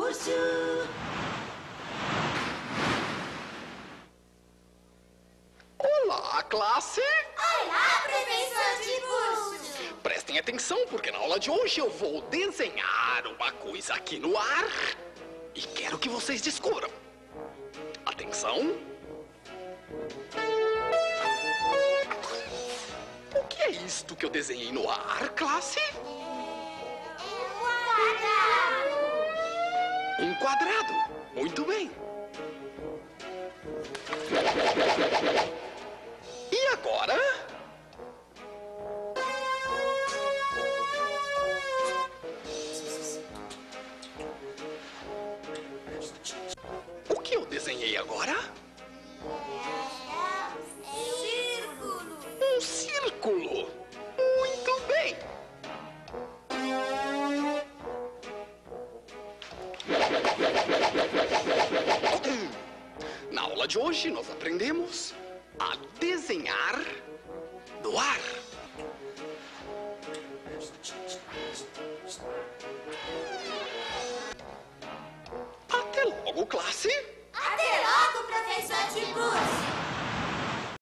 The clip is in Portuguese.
Tiburcio. Olá, classe! Olá, professor Tiburcio. Prestem atenção, porque na aula de hoje eu vou desenhar uma coisa aqui no ar e quero que vocês descubram. Atenção. O que é isto que eu desenhei no ar, classe? Um quadrado. Muito bem. E agora? O que eu desenhei agora? Círculo. Um círculo. Na aula de hoje nós aprendemos a desenhar no ar. Até logo, classe. Até logo, professor.